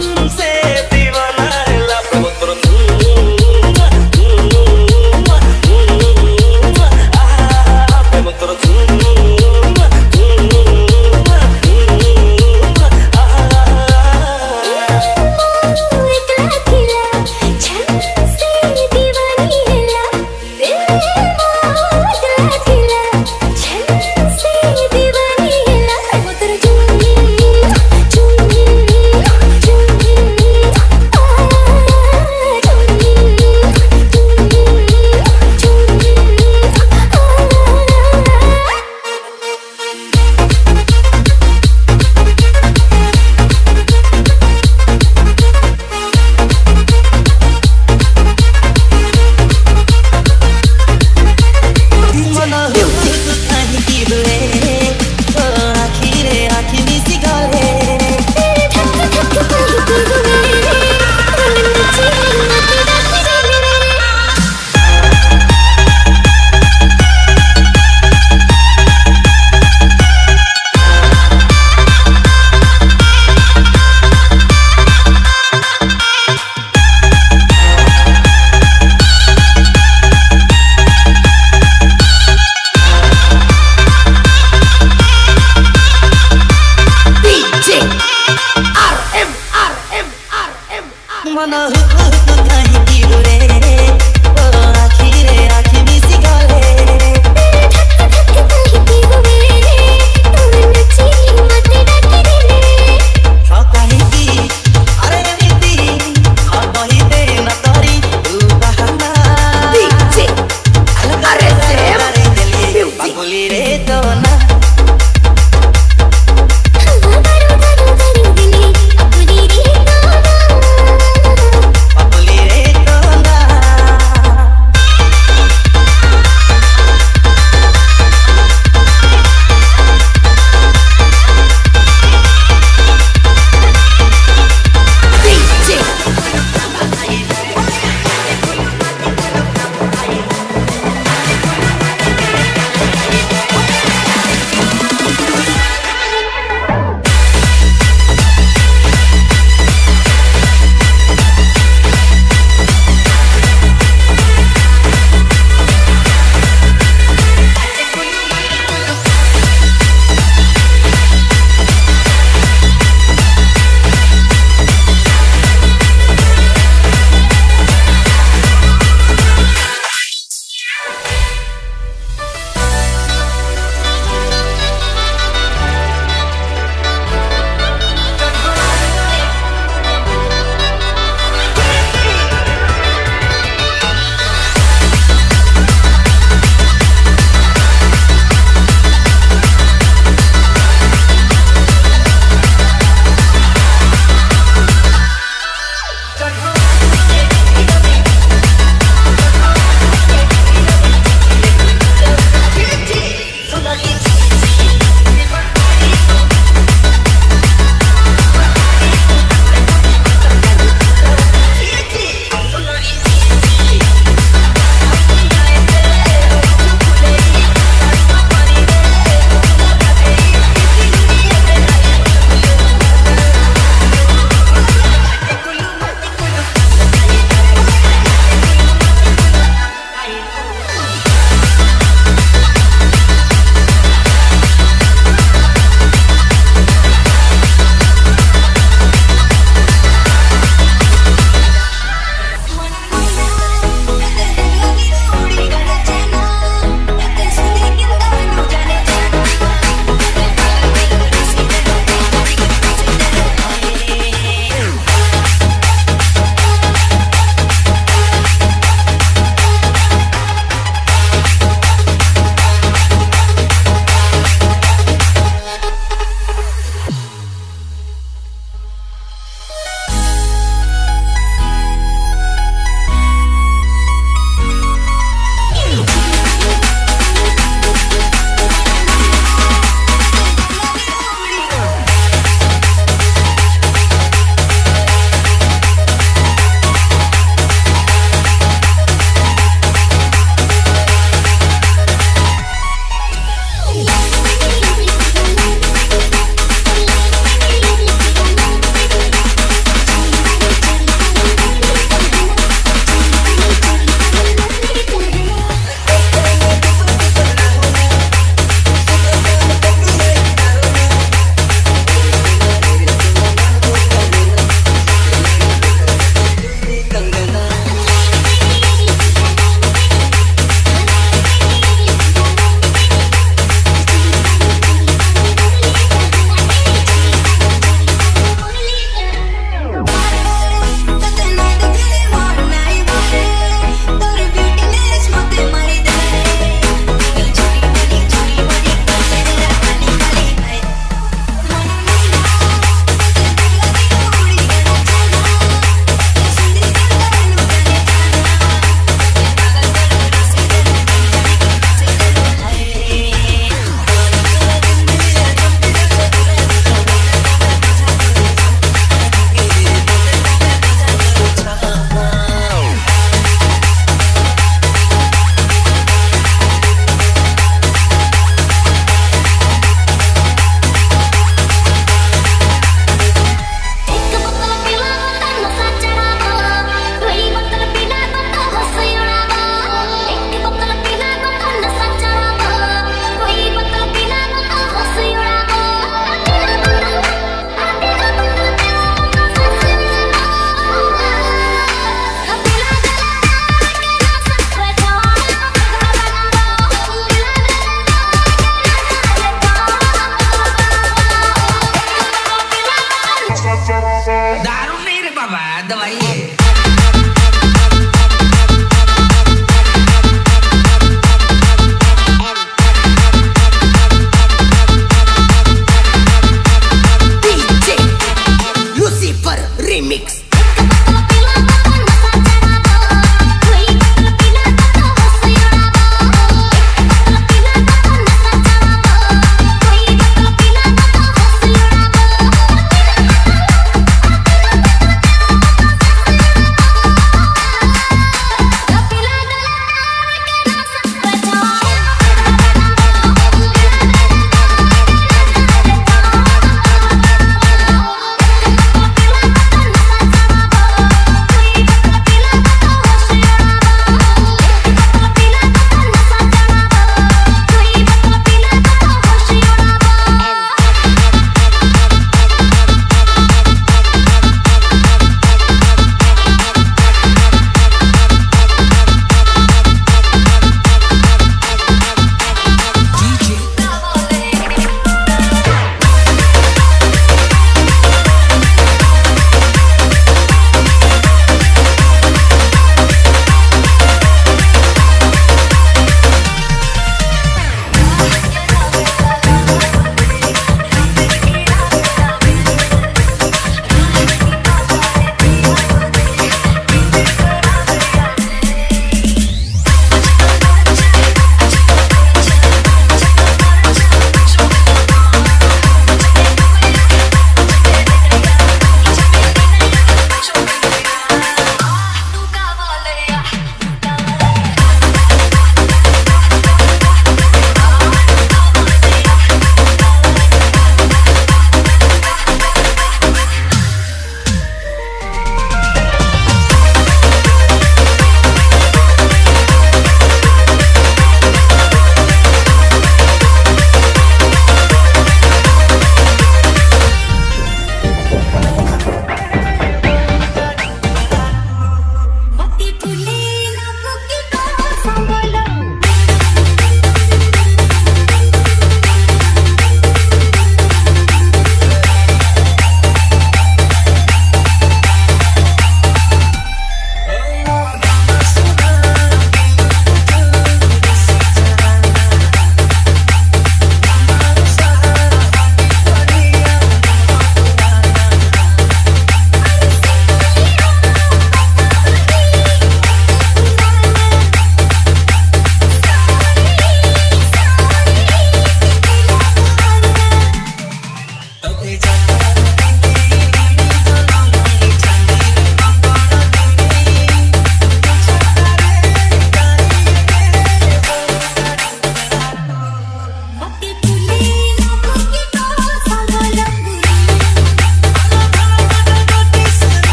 drums.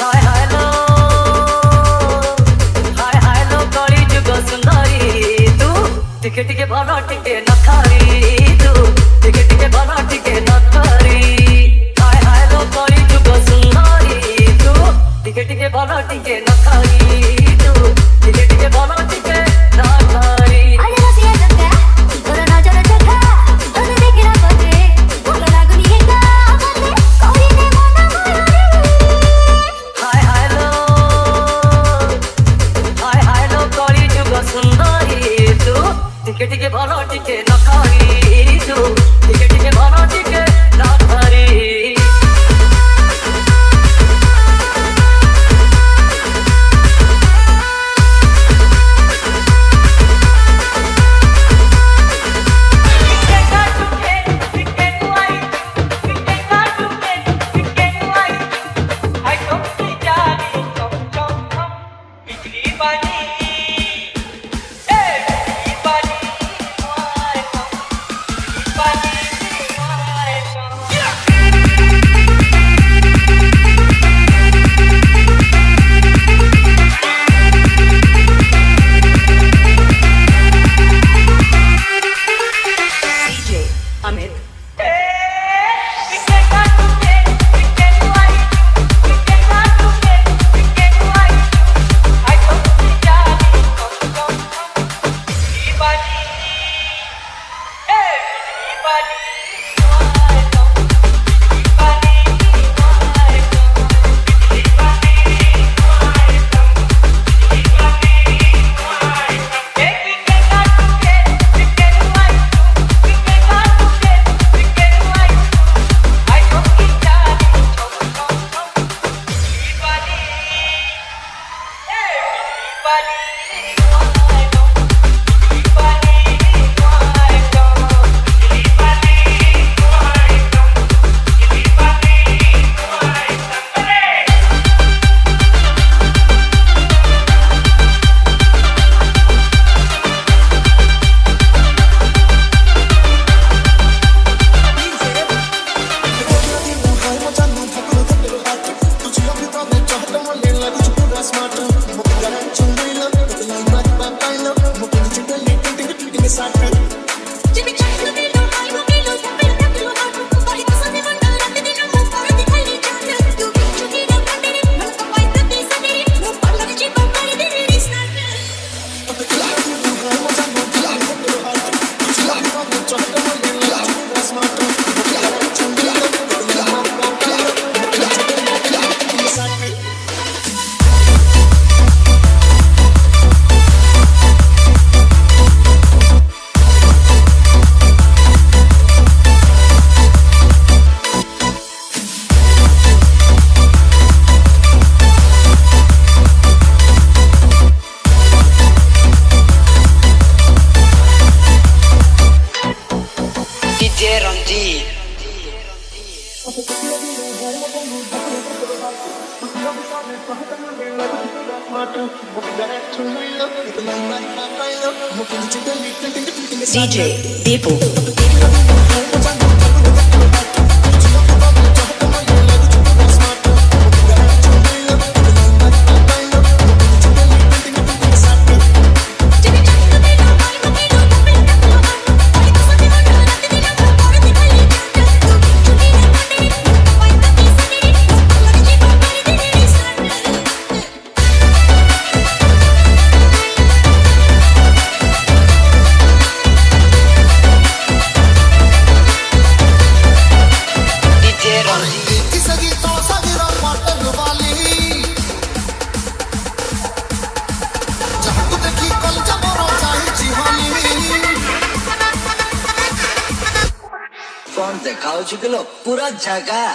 So I Give me chocolate. DJ Deepu. chaga.